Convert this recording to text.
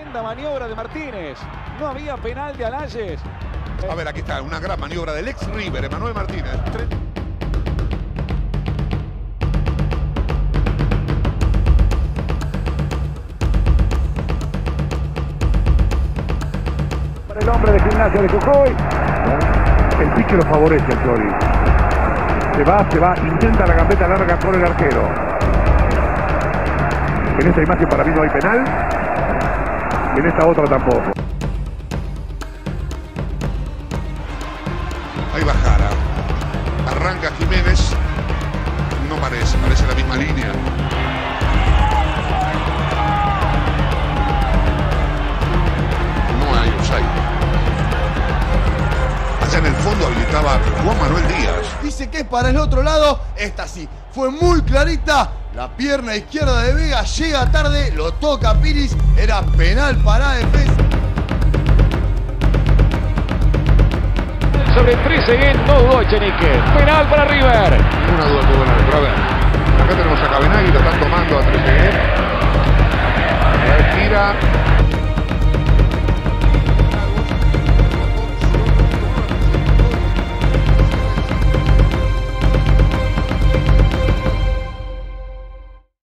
Tremenda maniobra de Martínez. No había penal de Alayes. A ver, aquí está, una gran maniobra del ex River, Emanuel Martínez. Para el hombre de gimnasia de Jujuy. El pique lo favorece al Chori. Se va, se va, intenta la gambeta larga por el arquero. En esta imagen para mí no hay penal. En esta otra tampoco. Ahí va Jara. Arranca Jiménez. No parece, parece la misma línea. No hay offside. Allá en el fondo habilitaba Juan Manuel Díaz. Dice que es para el otro lado. Esta sí, fue muy clarita. La pierna izquierda de Vega llega tarde, lo toca Piris. Era penal para defensa. Sobre Trezeguet, no dudó Echenique. Penal para River. Una duda tuvo el árbitro. A ver, acá tenemos a Cabenagui, lo están tomando a Trezeguet. A ver, tira.